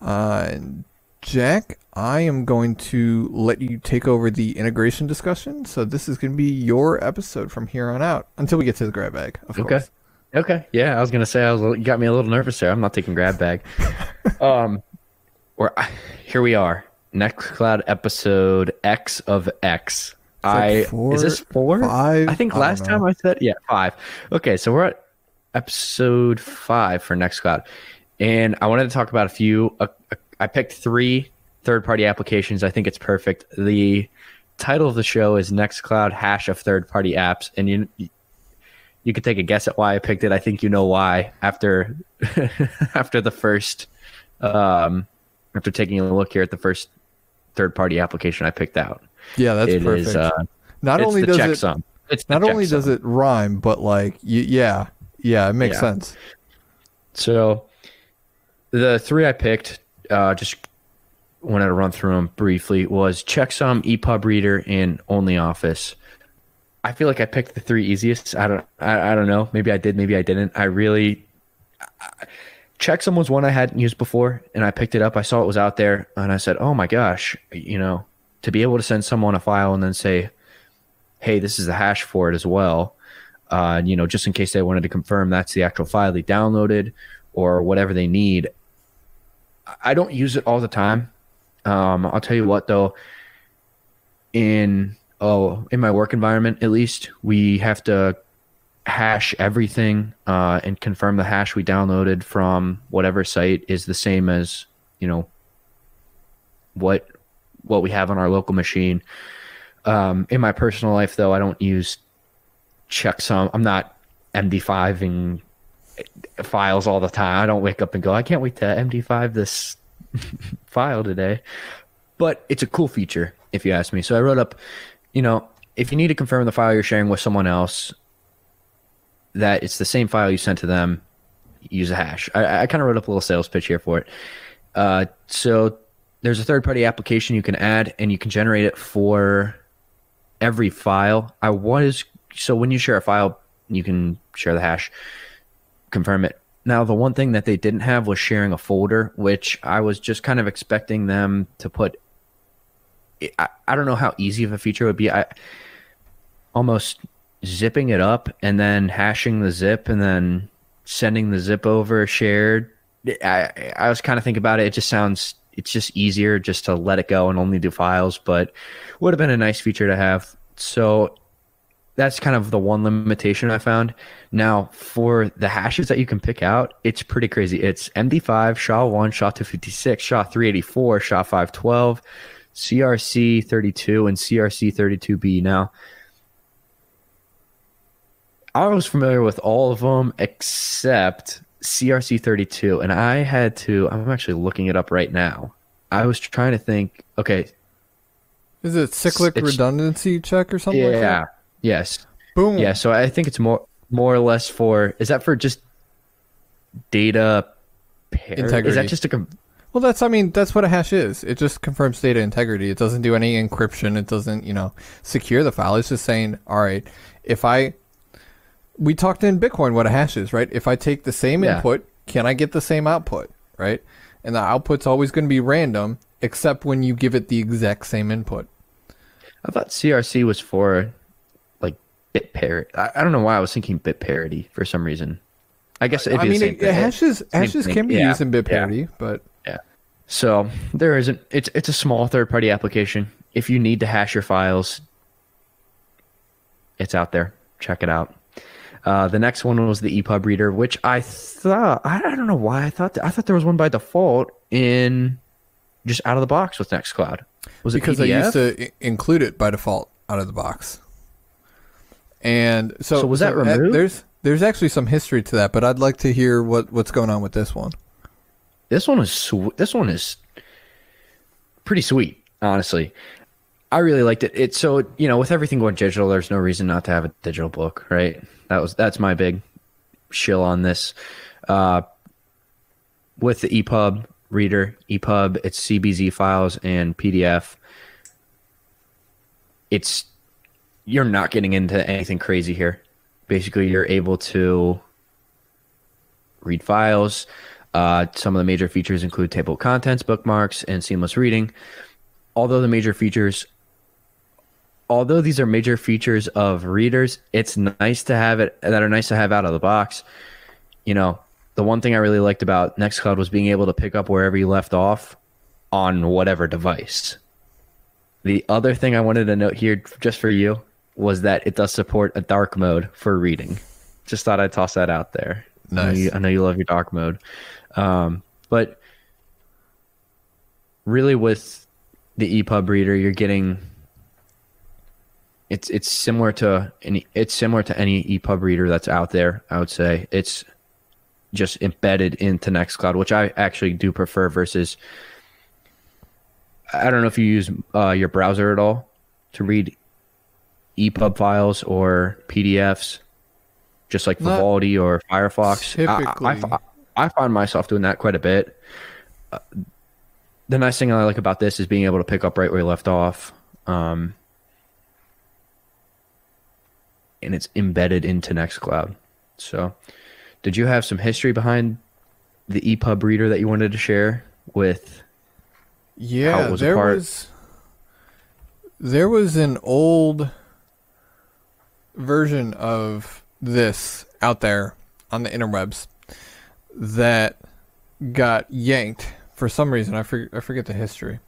Uh, Jack, I am going to let you take over the integration discussion. So this is going to be your episode from here on out until we get to the grab bag, of Okay. course. Okay. Yeah, I was gonna say I was. You got me a little nervous there. I'm not taking grab bag. um, we're here. We are Nextcloud episode X of X. like I four, is this four? five? I think I last time. I said yeah five. Okay, so we're at episode five for Nextcloud, and I wanted to talk about a few. Uh, I picked three third-party applications. I think it's perfect. The title of the show is Nextcloud Hash of Third-Party Apps, and you you could take a guess at why I picked it. I think you know why after after the first um after taking a look here at the first third party application I picked out. Yeah, that's It perfect. is uh not it's only does it. It's not only does it rhyme, but like yeah, yeah, it makes Yeah. sense. So the three I picked, uh, just wanted to run through them briefly, was Checksum, EPUB Reader, and OnlyOffice. I feel like I picked the three easiest. I don't, I, I don't know. Maybe I did, maybe I didn't. I really, Checksum was one I hadn't used before, and I picked it up. I saw it was out there, and I said, "Oh my gosh!" You know, to be able to send someone a file and then say, "Hey, this is the hash for it as well." uh, you know, just in case they wanted to confirm that's the actual file they downloaded or whatever they need. I don't use it all the time. Um, I'll tell you what though, in oh in my work environment at least, we have to hash everything uh, and confirm the hash we downloaded from whatever site is the same as you know what what we have on our local machine. Um, in my personal life though, I don't use checksum. I'm not MD5ing files all the time. I don't wake up and go, I can't wait to MD5 this file today. But it's a cool feature, if you ask me. So I wrote up, you know, if you need to confirm the file you're sharing with someone else, that it's the same file you sent to them, use a hash. I, I kind of wrote up a little sales pitch here for it. Uh, so there's a third party application you can add, and you can generate it for every file. I was so when you share a file, you can share the hash, confirm it. Now, the one thing that they didn't have was sharing a folder, which I was just kind of expecting them to put. I, I don't know how easy of a feature it would be. I almost zipping it up and then hashing the zip and then sending the zip over shared. I I was kind of thinking about it. It just sounds it's just easier just to let it go and only do files, but would have been a nice feature to have. So that's kind of the one limitation I found. Now, for the hashes that you can pick out, it's pretty crazy. It's MD5, SHA-1, SHA-256, SHA-384, SHA-512, CRC32, and CRC32B. Now, I was familiar with all of them except CRC32, and I had to. I'm actually looking it up right now. I was trying to think. Okay, Is it cyclic redundancy check or something? like yeah, that? Yes, Boom. yeah. So I think it's more more or less for. Is that for just data pair? Is that just a? com- Well, that's I mean that's what a hash is. It just confirms data integrity. It doesn't do any encryption. It doesn't you know secure the file. It's just saying, all right, if I we talked in Bitcoin what a hash is, right? If I take the same Yeah. input, can I get the same output, right? And the output's always going to be random, except when you give it the exact same input. I thought CRC was for bit parity. I, I don't know why I was thinking bit parity for some reason. I guess it'd I be the mean, same it, thing. hashes hashes can be Yeah, used in bit yeah. parity, but yeah. So there isn't. It's it's a small third party application. If you need to hash your files, it's out there. Check it out. Uh, the next one was the EPUB reader, which I thought I, I don't know why I thought I thought there was one by default in just out of the box with Nextcloud. Was it because they used to i- include it by default out of the box. And so, So was that uh, removed? there's there's actually some history to that, but I'd like to hear what what's going on with this one. This one is sw- this one is pretty sweet, honestly. I really liked it. It's so you know, with everything going digital, there's no reason not to have a digital book, right? That was that's my big shill on this. Uh, with the EPUB reader, EPUB, it's CBZ files and PDF. It's you're not getting into anything crazy here. Basically, you're able to read files. Uh, some of the major features include table of contents, bookmarks, and seamless reading. Although the major features, although these are major features of readers, it's nice to have it that are nice to have out of the box. You know, the one thing I really liked about Nextcloud was being able to pick up wherever you left off on whatever device. The other thing I wanted to note here, just for you, was that it does support a dark mode for reading. Just thought I'd toss that out there. I know Nice. you, I know you love your dark mode, um, but really with the EPUB reader, you're getting it's it's similar to any it's similar to any EPUB reader that's out there. I would say it's just embedded into Nextcloud, which I actually do prefer versus. I don't know if you use uh, your browser at all to read EPUB files or PDFs, just like Not Vivaldi or Firefox. I- I- I. I find myself doing that quite a bit. Uh, the nice thing I like about this is being able to pick up right where you left off. Um, and it's embedded into Nextcloud. So, did you have some history behind the EPUB reader that you wanted to share with? Yeah, was there apart. was there was an old version of this out there on the interwebs that got yanked for some reason. I forget, I forget the history.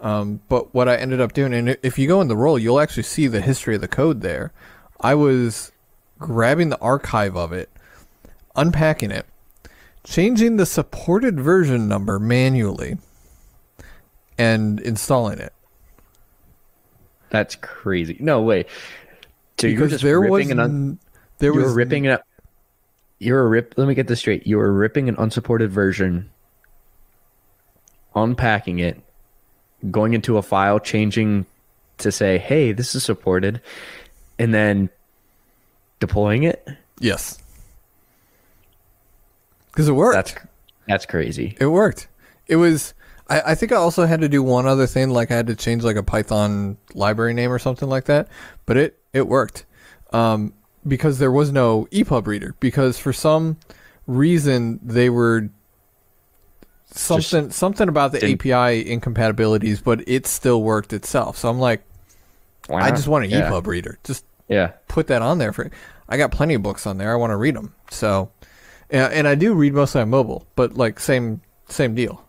Um, but what I ended up doing, and if you go in the role, you'll actually see the history of the code there. I was grabbing the archive of it, unpacking it, changing the supported version number manually, and installing it. That's crazy. No way. So you were because just there ripping was an un- there you was were ripping it. up. You were rip. Let me get this straight. You were ripping an unsupported version, unpacking it, going into a file, changing to say, "Hey, this is supported," and then deploying it. yes because it worked. That's that's crazy. it worked. It was. I, I think I also had to do one other thing, like I had to change like a Python library name or something like that. But it it worked, um, because there was no EPUB reader. Because for some reason they were something something about the didn't- API incompatibilities, but it still worked itself. So I'm like, I just want an yeah. EPUB reader. Just Yeah. put that on there for I got plenty of books on there. I want to read them. So and, and I do read mostly on mobile, but like same same deal.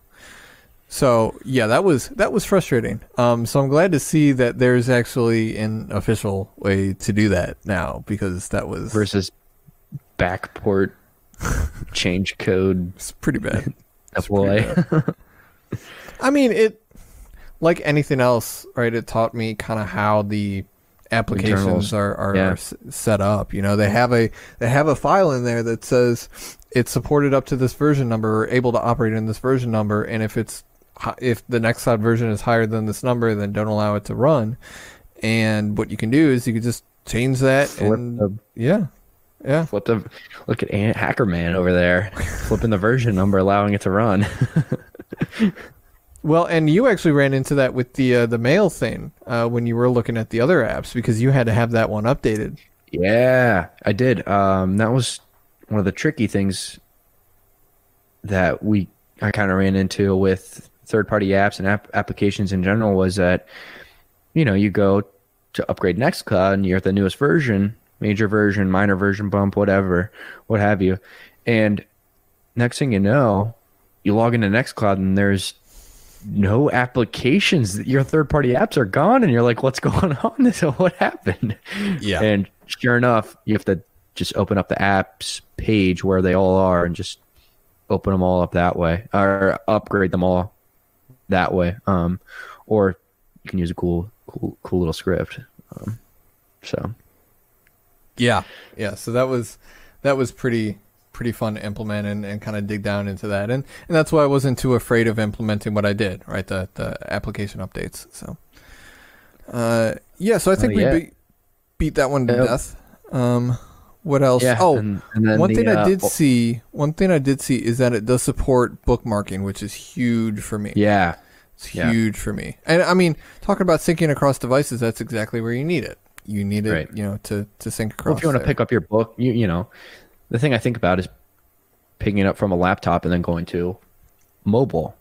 So yeah, that was that was frustrating. Um, so I'm glad to see that there's actually an official way to do that now because that was Versus backport change code it's pretty bad. deploy. I mean, it like anything else, right? It taught me kind of how the applications Internals, are are, yeah. are s- set up. You know, they have a they have a file in there that says it's supported up to this version number, or able to operate in this version number, and if it's if the Nextcloud version is higher than this number, then don't allow it to run. And what you can do is you can just change that Flip and the yeah, yeah. Flip the look at Ant Hacker Man over there, flipping the version number, allowing it to run. Well, and you actually ran into that with the uh, the mail thing uh, when you were looking at the other apps because you had to have that one updated. yeah, I did. Um, that was one of the tricky things that we I kind of ran into with third party apps and app applications in general was that you know you go to upgrade Nextcloud and you're at the newest version, major version, minor version bump, whatever, what have you, and next thing you know, you log into Nextcloud and there's no applications. Your third party apps are gone, and you're like, "What's going on? This what happened?" Yeah. And sure enough, you have to just open up the apps page where they all are and just open them all up that way, or upgrade them all that way. Um, or you can use a cool, cool, cool little script. Um, so Yeah, yeah. So that was that was pretty pretty fun to implement and, and kind of dig down into that, and and that's why I wasn't too afraid of implementing what I did. Right, the the application updates. So, uh, yeah. So I think Oh, we yeah. beat beat that one to death. Um, what else? yeah. oh, and, and one the, thing I uh, did see, one thing I did see is that it does support bookmarking, which is huge for me. Yeah, It's Yeah. huge for me. And I mean, talking about syncing across devices, that's exactly where you need it. You need it, Right. you know, to to sync across. Well, if you want to pick up your book, you you know, the thing I think about is picking it up from a laptop and then going to mobile.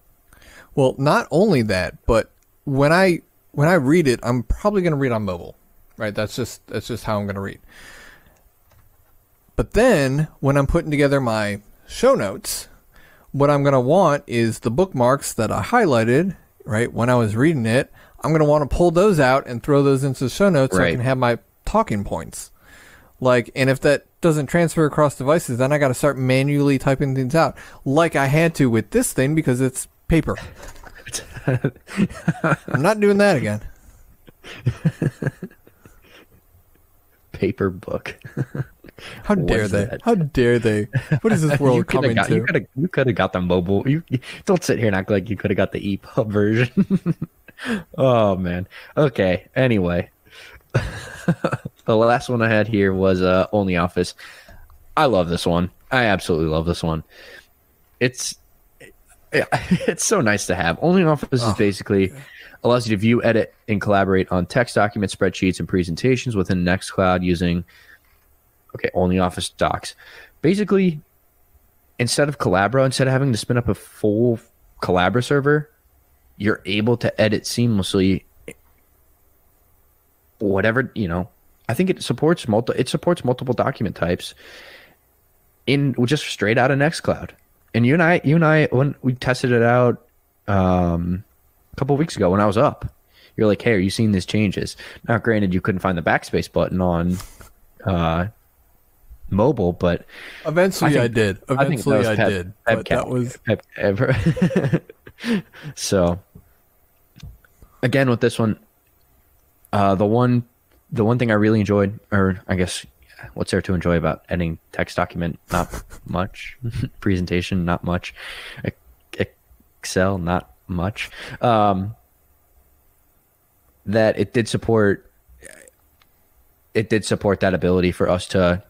Well, not only that, but when I when I read it, I'm probably going to read on mobile, right? That's just that's just how I'm going to read. But then when I'm putting together my show notes, what I'm going to want is the bookmarks that I highlighted, right? When I was reading it, I'm going to want to pull those out and throw those into the show notes so I can have my talking points. Like, and if that doesn't transfer across devices, then I got to start manually typing things out, like I had to with this thing because it's paper. I'm not doing that again. Paper book. How dare they? that? How dare they? What is this world coming got, you to? could have you could have got the mobile. You, don't sit here and act like you could have got the EPUB version. oh man. Okay. Anyway, the last one I had here was uh, Only Office. I love this one. I absolutely love this one. It's it's so nice to have. Only Office is basically allows you to view, edit, and collaborate on text documents, spreadsheets, and presentations within Nextcloud using okay, only Office docs. Basically, instead of Collabora, instead of having to spin up a full Collabora server, you're able to edit seamlessly whatever, you know. I think it supports multi it supports multiple document types in just straight out of Nextcloud. And you and I you and I when we tested it out um a couple weeks ago when I was up, you're like, "Hey, are you seeing these changes?" Now, granted, you couldn't find the backspace button on uh, mobile, but Eventually, I, think- did. I that Eventually, was I Pep- did. Pep But that was Pep ever. so, again, with this one, uh, the one the one thing I really enjoyed, or I guess, what's there to enjoy about editing text document? Not much. Presentation, not much. Excel, not much. Um, that it did support. It did support that ability for us to,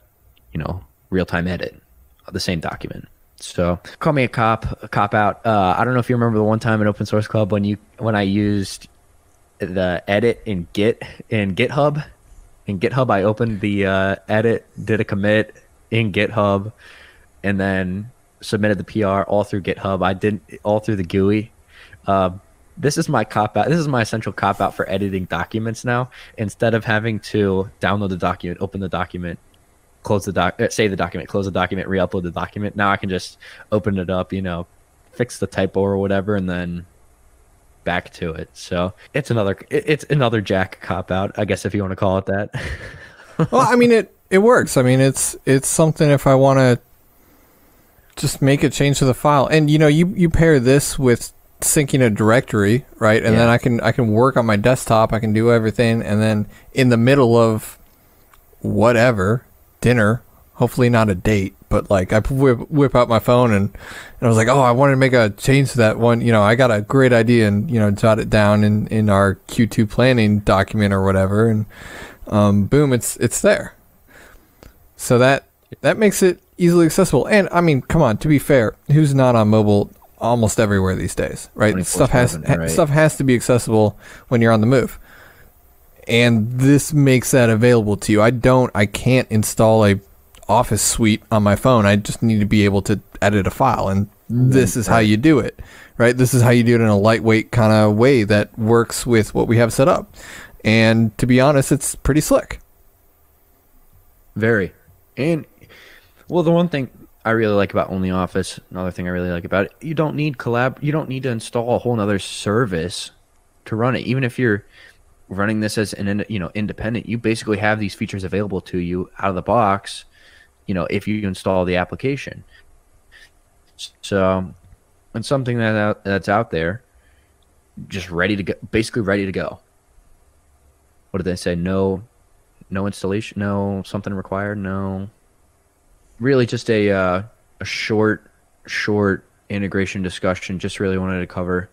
you know, real time edit of the same document. So call me a cop, a cop out. Uh, I don't know if you remember the one time in Open Source Club when you when I used the edit in Git in GitHub. In GitHub, I opened the uh, edit, did a commit in GitHub, and then submitted the PR all through GitHub. I did all through the GUI. Uh, this is my cop out. This is my essential cop out for editing documents now. Instead of having to download the document, open the document, close the doc, uh, save the document, close the document, re-upload the document. Now I can just open it up, you know, fix the typo or whatever, and then back to it. So it's another, it's another Jack cop out, I guess if you want to call it that. well. I mean, it it works. I mean, it's it's something if I want to just make a change to the file, and you know, you you pair this with syncing a directory, right? And then I can I can work on my desktop. I can do everything, and then in the middle of whatever dinner, hopefully not a date, but like I whip, whip out my phone and, and I was like, oh, I wanted to make a change to that one. You know, I got a great idea and you know jot it down in in our Q2 planning document or whatever, and um, boom, it's it's there. So that that makes it easily accessible. And I mean, come on, to be fair, who's not on mobile almost everywhere these days, right? Stuff has right. stuff has to be accessible when you're on the move. And this makes that available to you. I don't I can't install a office suite on my phone. I just need to be able to edit a file and mm-hmm. this is how you do it. Right? This is how you do it in a lightweight kind of way that works with what we have set up. And to be honest, it's pretty slick. Very. And well, the one thing I really like about Only Office, another thing I really like about it, you don't need collab. You don't need to install a whole nother service to run it. Even if you're running this as an you know independent, you basically have these features available to you out of the box. You know, if you install the application. So, it's something that out, that's out there, just ready to go, basically ready to go. What did they say? No no installation no something required no really just a uh, a short short integration discussion just really wanted to cover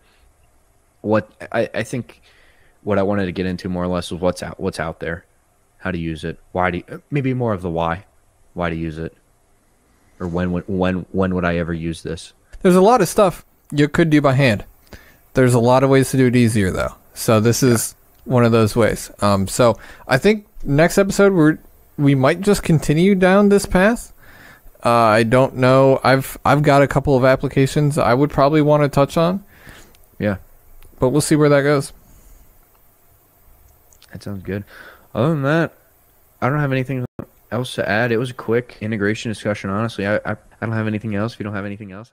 what I, I think what i wanted to get into more or less was what's out what's out there how to use it why do you, maybe more of the why why to use it or when would when when would i ever use this There's a lot of stuff you could do by hand. There's a lot of ways to do it easier though. So this is one of those ways. Um, so I think next episode we're we might just continue down this path. Uh, I don't know. I've I've got a couple of applications I would probably want to touch on. Yeah. But we'll see where that goes. That sounds good. Other than that, I don't have anything else to add. It was a quick integration discussion. Honestly, I I, I don't have anything else. If you don't have anything else.